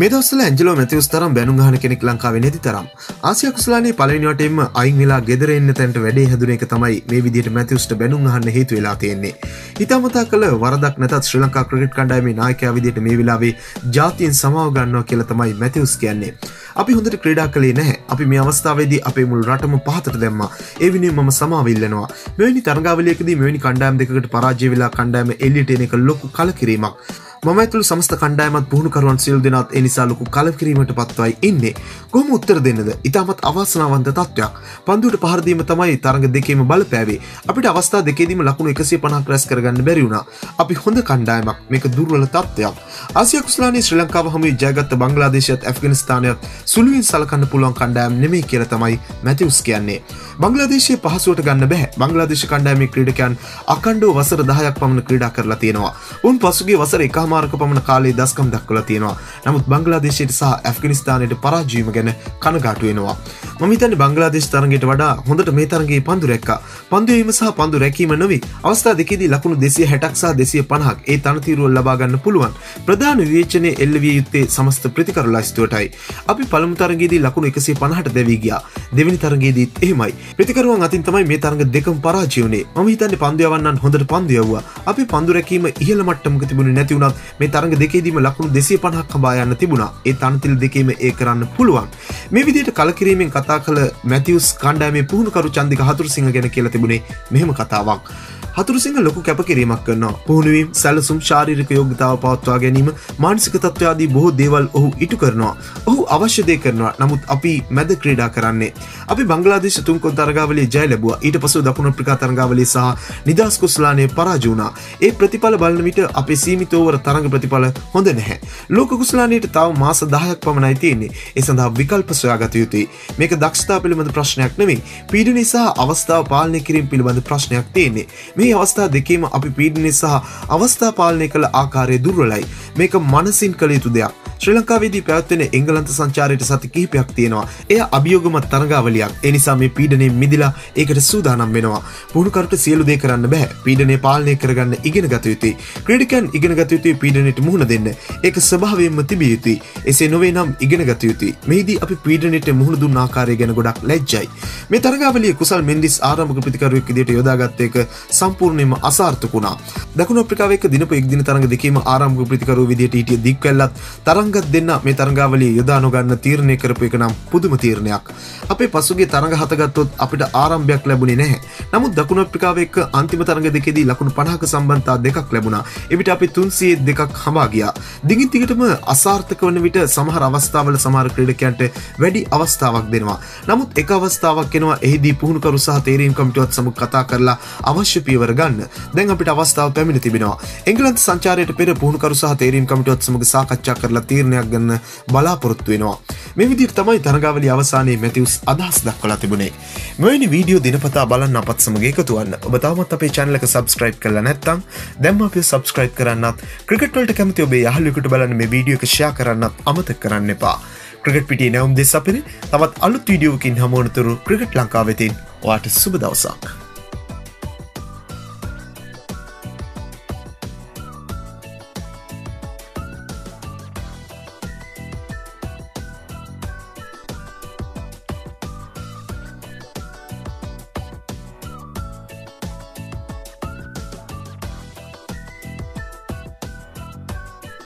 මෙදවසල ඇජලෝ මැතිවස් තරම් බැනුගහන කෙනෙක් ලංකාව නැති තරම්. ආසිය කුසලානේ පලනිවටෙන්ම අයින් වෙලා ගෙදරෙන්න්න තැන්ට වැඩේ හැදුන එක තමයි මේ විදිට මැතිවස්ට බැනුගහන්න හේතු වෙලා තියෙන්නේ. හිතමතා කළ වරදක් නැතත් ශ්‍රී ලංකා ක්‍රගට් කණ්ඩායමේ නායකයා විදිට මේ වෙලාවේ ජාතියෙන් සමාව ගන්නවා කියල තමයි මැතිවස් කියන්නේ. අපි හොඳට ක්‍රඩා කළේ නැහැ. අපි මේ අවස්ථාවේදී අපේ මුළු රටම පහතට දැම්ම. ඒවිනි මම සමාවිල්ලනවා මෙවැනි තරගාවලයකදී මෙවැනි කණ්ඩායම් දෙකට පරාජය වෙලා කණ්ඩායම එල්ලිට එක ලොකු කලකිරීමක්. මම ඇතුළ සමස්ත කණ්ඩායමත් පුහුණුකරුවන් සිල් දෙනත් එනිසා ලොකු කලකිරීමට පත්වයි ඉන්නේ. කොහම උත්තර දෙන්නද? ඉතාමත් අවසනාවන්ත තත්ත්වයක් පන්දුවට පහරදීම තමයි තරග දෙකේම බල පැවේ අපිට අවස්ථා දෙකේදීම ලකුණු එකසේ පනක් රැස් කරගන්න බැරිවුණ අපි හොඳ කණ්ඩායමක්. මේක දුර්වල තත්ත්වයක් ආසිය කුස්ලානී ශ්‍රී ලංකාව හම ජයගත්ත බංගලාදේශයත් ඇෆගනිස්ථානයත් සුළුවින් සලකන්න පුළුවන් කණ්ඩායම් නෙමේ කියල තමයි මැතිවස් කියන්නේ. බංගලාදේශය පහසුවට ගන්න බැහ. බංගලාදේශ කණ්ඩායම ක්‍රඩකයන් අකණ්ඩෝ වසර දහයක් පමණ ක්‍රඩා කරලා තියෙනවා. උන් පසුගේ වසර එකහ හමාරක පමණ කාලේ දස්කම් දක්වල තියෙනවා. නමුත් බංගලාදේශයට සහ ඇෆ්ගනිස්ථානයට පරාජීම ගැන කනගාටු වෙනවා. මමිතන බංගලාදේශ තරගයට වඩා හොඳට මේ තරගේ පන්දු රැක්ක. පන්දුවීම සහ පන්දු රැකීම නොවී අවස්ථා දෙකෙදී ලකුණු දෙසිය හැටක්සා දෙසිය පණහක් ඒ තනතිරුවල් ලබාගන්න පුළුවන්. ප්‍රධාන විවේචනය එල්ලවිය යුත්තේ සමස්ත ප්‍රතිකරු ලයිස්තුවටයි අපි පළමු තරගේදී ලකුණු එකසේ පණහට දැවී ගියා. දෙවනි තරගේදීත් එහෙමයි. ප්‍රතිකරුවන් අතින් තමයි මේ තරග දෙකම පරාජයවනේ ම හිතන්න පන්දයවන්නන් හොඳට පන්දයව්වා අපි පන්දුරැකීම ඉහල මට්ටමක තිබුණ නැතිවුණත් මේ තරග දෙකේදීම ලකුණු දෙසිය පණහක් කබා යන්න තිබුණා. ඒ තනතිල් දෙකේම ඒ කරන්න පුළුවන්. මේ විදියට කලකිරීමෙන් කතා කළ මැතිවස් කණ්ඩෑමේ පුහුණුකරු චන්දික හතුර සිංහ ගැන කියලා තිබුණේ මෙහෙම කතාවක්. හතුරසිංහ ලොකු කැපකිරීමක් කරනවා. පුහුණුවීම් සැලසුම් ශාරික යෝගතාව පවත්වා ගැනීම මානසික තත්වයාදී බොහෝ දේවල් ඔහු ඉටු කරනවා. ඔහු අවශ්‍යදය කරනවා. නමුත් අපි මැද ක්‍රඩා කරන්නේ. අපි බංගලාදේශ තුන්කො තරගාවලේ ජය ලැබුව. ඊට පසු දකුණ ප්‍රිකා තරගාවලේ සහ නිදස් කුස්ලානය පරාජුණා ඒ ප්‍රතිඵල බලන විට අපේ සීමිතෝවර තරඟ ප්‍රතිඵල හොඳ නැහැ. ලෝක කුස්ලානයට තව මාස දහයක් පමණයි තියන්නේ. ඒ සඳහා විකල්ප සොයාගත යුතුයි. මේක දක්ෂතා පිළිබඳ ප්‍රශ්නයක් නෙමේ පීඩ නිසා අවස්ථාව පාලනය කිරීම පිළිබඳ ප්‍රශ්නයක් තියන්නේ. මේ මේ අවස්ථා දෙකේම අපි පීඩනය සහ අවස්ථා පාලනය කළ ආකාරය දුර්වලයි. මේක මනසින් කළ යුතු දෙයක්. ශ්‍රී ලංකාවේදී පැවත්වෙන එංගලන්ත සංචාරයට සති කිහිපයක් තියෙනවා. එය අභියෝගමත් තරගාවලියක්. එනිසා මේ පීඩනය මිදිලා ඒකට සූදානම් වෙනවා. පුහුණුකරට සියලු දේ කරන්න බෑ. පීඩනය පාලනය කරගන්න ඉගෙන ගත යුතුයි. ක්‍රඩිකන් ඉගෙන ගත යුතුයි පීඩනයට මුහුණ දෙන්න. ඒක ස්භාවයෙන්ම තිබිය යුතුයි. එසේ නොවේ නම් ඉගෙන ගත යුතුයි. මේදී අපි පීඩනයට මුහුණ දුන්න ආකාරය ගැන ගොඩක් ලැජ්ජයි. මේ තරගාවලිය කුසල් මෙන්ඩිස් ආරම්භක ප්‍රතිකරුවෙක් දිට යොදාගත්ත එක සම්පූර්ණයම අසාර්ථකුණා දකුණ අප්‍රිකාවක දිනප එක්දින තරග දෙකීම ආරම්භ ප්‍රතිකරු විදිට ඊටිය දික්වල්ලත් තරංග තරංගත් දෙන්න මේ තරගාවලිය යොදා නොගන්න තීරණය කරපු එක නම් පුදුම තීරණයක්. අපේ පසුගේ තරඟ හතගත්තොත් අපිට ආරම්භයක් ලැබුණේ නැහැ. නමුත් දකුණ අප්‍රිකාව එක්ක අන්තිම තරඟ දෙකෙදී ලකුණු පණහක සම්බන්ධතා දෙකක් ලැබුණා. එවිට අපි තුන්සේ දෙකක් හමා ගියා. දිගින් තිගටම අසාර්ථක වන විට සමහර අවස්ථාවල සමහර ක්‍රඩකයන්ට වැඩි අවස්ථාවක් දෙනවා. නමුත් එක අවස්ථාවක් කෙනවා එහිදී පුහුණුකරු සහ තේරීම් කමිටුවත් සමු කතා කරලා අවශ්‍ය පියවර ගන්න. දැන් අපිට අවස්ථාව පැමිණ තිබෙනවා. එංගලන්ත සංචාරයට පෙර පුහුණුකරු සහ තේරීම් කමිටුවත් සමග සාකච්ඡා කරලා තීරණයක් ගන්න බලාපොරොත්තු වෙනවා. මේ විදිහට තමයි තරගාවලිය අවසානයේ මැතිව්ස් අදහස් දක්වලා තිබුණේ. මෙවැනි වීඩියෝ දිනපතා බලන්න අපත් සමග එකතු වන්න. ඔබ තවමත් අපේ channel එක subscribe කරලා නැත්නම් දැන්ම අපිව subscribe කරන්නත් ක්‍රිකට් වලට කැමති ඔබේ යහළුවෙකුට බලන්න මේ වීඩියෝ එක share කරන්නත් අමතක කරන්න එපා. ක්‍රිකට් පිටියේ නැවුම් දෙස් අපිරි තවත් අලුත් වීඩියෝකින් හමුවනතුරු ක්‍රිකට් ලංකාවෙතින් ඔයාට සුබ දවසක්.